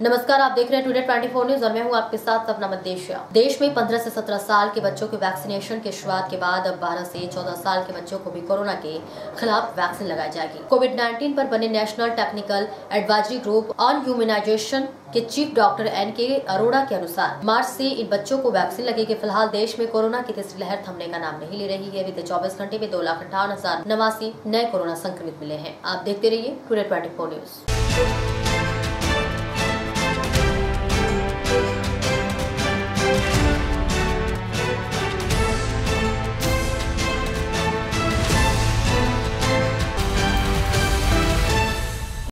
नमस्कार, आप देख रहे हैं टुडे 24 न्यूज़ और मैं हूँ आपके साथ सपना मदेशिया। देश में 15 से 17 साल के बच्चों के वैक्सीनेशन की शुरुआत के बाद अब 12 से 14 साल के बच्चों को भी कोरोना के खिलाफ वैक्सीन लगाई जाएगी। कोविड 19 पर बने national technical advisory group on immunisation के chief doctor N K Arora के अनुसार मार्च से इन बच्चों को वैक्सीन लगेगी। फ़िलहाल देश में कोरोना की तीसरी लहर थमने का नाम नहीं ले रही है। बीते चौबीस घंटे में दो लाख अंठावन हज़ार नवासी नए कोरोना संक्रमित मिले हैं। आप देखते रहिए टुडे ट्वेंटी न्यूज़